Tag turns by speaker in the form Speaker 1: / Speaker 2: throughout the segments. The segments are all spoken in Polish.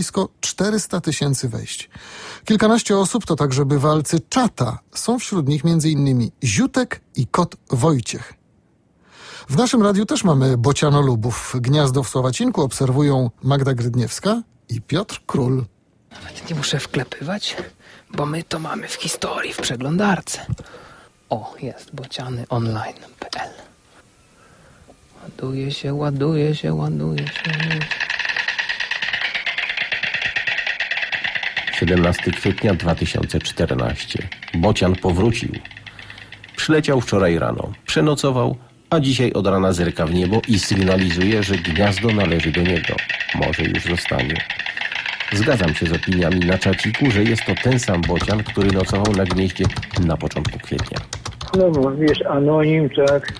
Speaker 1: blisko 400 tysięcy wejść. Kilkanaście osób to także bywalcy czata. Są wśród nich m.in. Ziutek i kot Wojciech. W naszym radiu też mamy bocianolobów. Gniazdo w Słowacinku obserwują Magda Grydniewska i Piotr Król.
Speaker 2: Nawet nie muszę wklepywać, bo my to mamy w historii, w przeglądarce. O, jest bocianyonline.pl Ładuje się, ładuje się, ładuje się.
Speaker 3: 17 kwietnia 2014. Bocian powrócił. Przyleciał wczoraj rano, przenocował, a dzisiaj od rana zerka w niebo i sygnalizuje, że gniazdo należy do niego. Może już zostanie. Zgadzam się z opiniami na czaciku, że jest to ten sam bocian, który nocował na gnieździe na początku kwietnia.
Speaker 4: No bo wiesz, anonim, tak,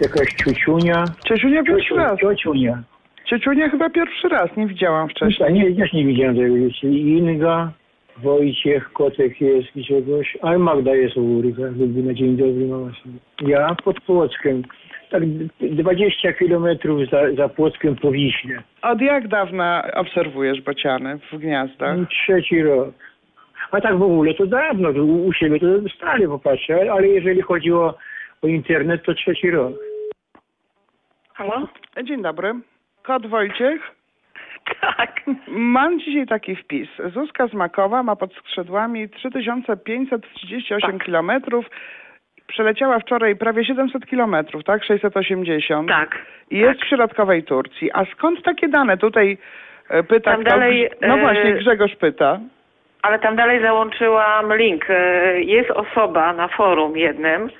Speaker 4: jakaś ciuciunia.
Speaker 5: Ciociunia pierwszy raz.
Speaker 4: Ciociunia.
Speaker 5: Ciociunia chyba pierwszy raz, nie widziałam wcześniej.
Speaker 4: Ja nie, też nie widziałem tego, Inga, Wojciech, Kotek jest czegoś, a Magda jest u Ulryka, lubi na dzień dobry, mama sobie. Ja pod Płockiem, tak 20 kilometrów za, za Płockiem po Wiśle.
Speaker 5: Od jak dawna obserwujesz bociany w gniazdach?
Speaker 4: Trzeci rok. A tak w ogóle to dawno, u, u siebie to stale popatrzę, ale- ale jeżeli chodzi o, o internet, to trzeci rok.
Speaker 6: Halo?
Speaker 5: Dzień dobry. Kot Wojciech.
Speaker 6: Tak.
Speaker 5: Mam dzisiaj taki wpis. Zuzka z Makowa ma pod skrzydłami 3538 kilometrów. Przeleciała wczoraj prawie 700 kilometrów, tak? 680.
Speaker 6: Tak.
Speaker 5: I jest w środkowej Turcji. A skąd takie dane? Tutaj e, pyta
Speaker 6: Tam
Speaker 5: kto-
Speaker 6: dalej,
Speaker 5: No
Speaker 6: e,
Speaker 5: właśnie, Grzegorz pyta.
Speaker 6: Ale tam dalej załączyłam link. E, Jest osoba na forum jednym,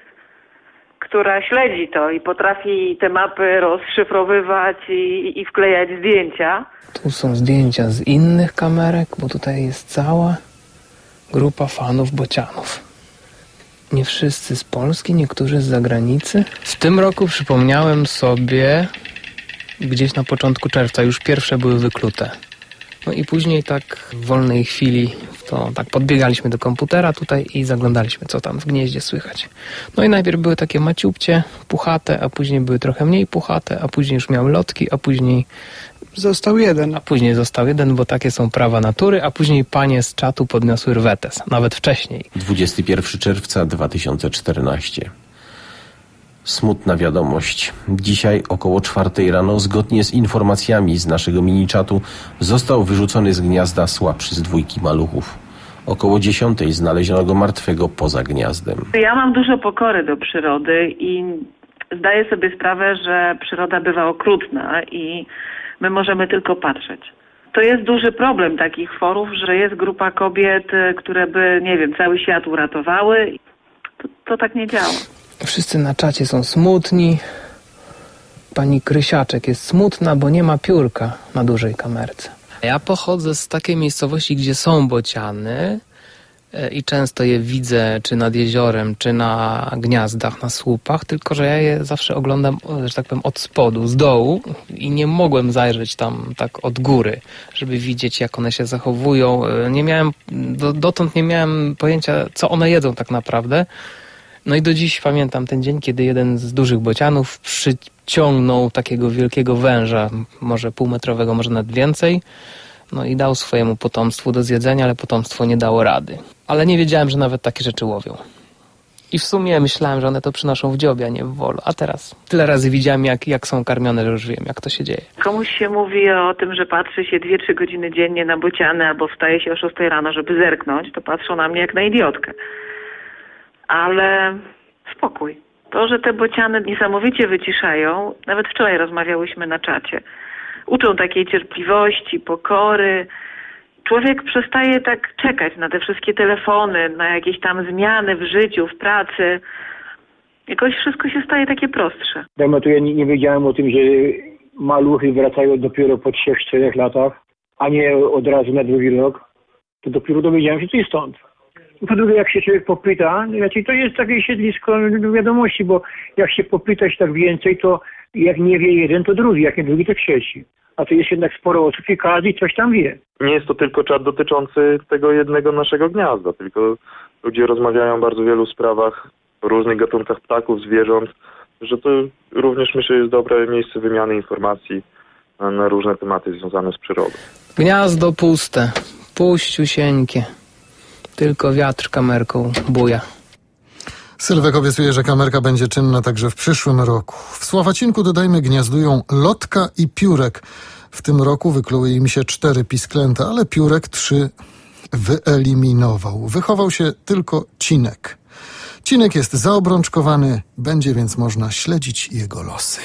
Speaker 6: która śledzi to i potrafi te mapy rozszyfrowywać i, i wklejać zdjęcia.
Speaker 2: Tu są zdjęcia z innych kamerek, bo tutaj jest cała grupa fanów bocianów. Nie wszyscy z Polski, niektórzy z zagranicy. W tym roku przypomniałem sobie gdzieś na początku czerwca, już pierwsze były wyklute. No i później tak w wolnej chwili to tak podbiegaliśmy do komputera tutaj i zaglądaliśmy, co tam w gnieździe słychać. No i najpierw były takie maciubcie, puchate, a później były trochę mniej puchate, a później już miały lotki, a później
Speaker 7: Został jeden.
Speaker 2: a później został jeden, bo takie są prawa natury, a później panie z czatu podniosły rwetes, nawet wcześniej.
Speaker 3: 21 czerwca 2014. Smutna wiadomość. Dzisiaj około czwartej rano, zgodnie z informacjami z naszego mini-czatu, został wyrzucony z gniazda słabszy z dwójki maluchów. Około dziesiątej znaleziono go martwego poza gniazdem.
Speaker 6: Ja mam dużo pokory do przyrody i zdaję sobie sprawę, że przyroda bywa okrutna i my możemy tylko patrzeć. To jest duży problem takich forów, że jest grupa kobiet, które by, nie wiem, cały świat uratowały. To, to tak nie działa.
Speaker 2: Wszyscy na czacie są smutni. Pani Krysiaczek jest smutna, bo nie ma piórka na dużej kamerce. Ja pochodzę z takiej miejscowości, gdzie są bociany e, i często je widzę czy nad jeziorem, czy na gniazdach, na słupach, tylko że ja je zawsze oglądam, że tak powiem, od spodu, z dołu i nie mogłem zajrzeć tam tak od góry, żeby widzieć, jak one się zachowują. E, Nie miałem, do, dotąd nie miałem pojęcia, co one jedzą tak naprawdę. No i do dziś pamiętam ten dzień, kiedy jeden z dużych bocianów przyciągnął takiego wielkiego węża, może półmetrowego, może nawet więcej. No i dał swojemu potomstwu do zjedzenia, ale potomstwo nie dało rady. Ale nie wiedziałem, że nawet takie rzeczy łowią. I w sumie myślałem, że one to przynoszą w dziobie, a nie w wolu. A teraz tyle razy widziałem, jak, jak są karmione, że już wiem, jak to się dzieje.
Speaker 6: Komuś się mówi o tym, że patrzy się 2-3 godziny dziennie na bociany albo wstaje się o 6 rano, żeby zerknąć, to patrzą na mnie jak na idiotkę. Ale spokój. To, że te bociany niesamowicie wyciszają, nawet wczoraj rozmawiałyśmy na czacie, uczą takiej cierpliwości, pokory. Człowiek przestaje tak czekać na te wszystkie telefony, na jakieś tam zmiany w życiu, w pracy. Jakoś wszystko się staje takie prostsze.
Speaker 4: Dajmy ja nie, nie wiedziałem o tym, że maluchy wracają dopiero po 3-4 latach, a nie od razu na drugi rok. To dopiero dowiedziałem się, co jest stąd. Po drugie, jak się człowiek popyta, raczej to jest takie siedlisko no, wiadomości, bo jak się popytać tak więcej, to jak nie wie jeden, to drugi, jak nie drugi, to trzeci. A to jest jednak sporo osób i każdy coś tam wie.
Speaker 8: nie jest to tylko czat dotyczący tego jednego naszego gniazda, tylko ludzie rozmawiają o bardzo wielu sprawach, o różnych gatunkach ptaków, zwierząt, że to również myślę jest dobre miejsce wymiany informacji na, na różne tematy związane z przyrodą.
Speaker 2: Gniazdo puste, puściusieńkie. Tylko wiatr kamerką buja.
Speaker 1: Sylwek obiecuje, że kamerka będzie czynna także w przyszłym roku. W Słowacinku dodajmy gniazdują lotka i piórek. W tym roku wykluły im się cztery pisklęta, ale piórek trzy wyeliminował. Wychował się tylko cinek. Cinek jest zaobrączkowany, będzie więc można śledzić jego losy.